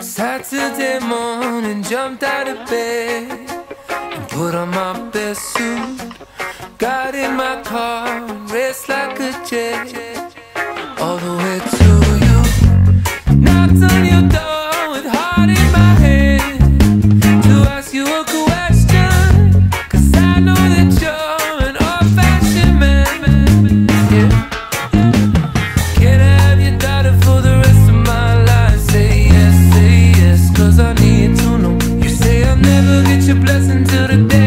Saturday morning, jumped out of bed and put on my best suit. Got in my car and raced like a jet all the way to you. Knocked on your your blessing to the day.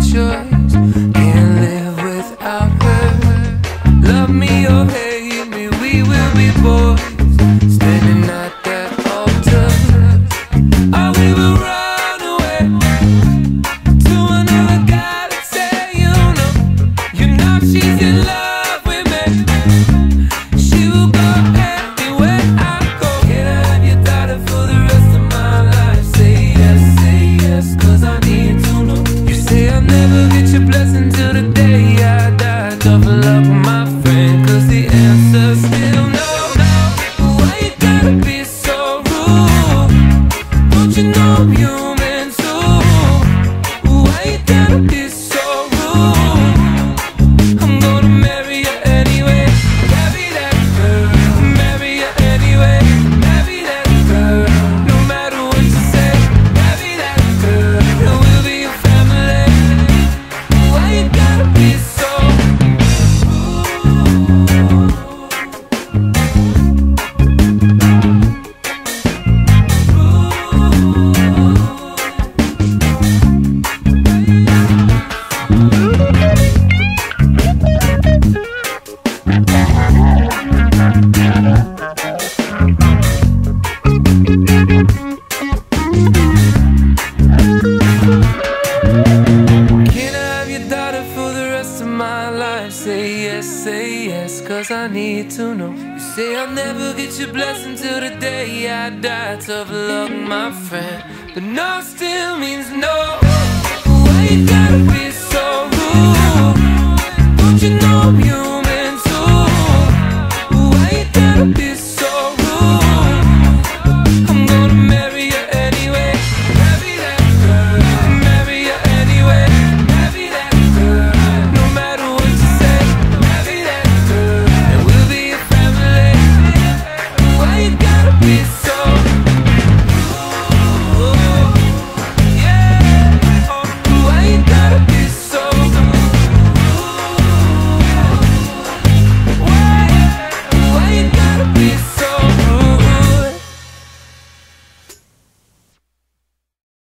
choice. Can't live without her. Love me or hate me, we will be boys. Stay you say yes, say yes, cause I need to know. You say I'll never get your blessing till the day I die. Tough luck, my friend, but no still means no.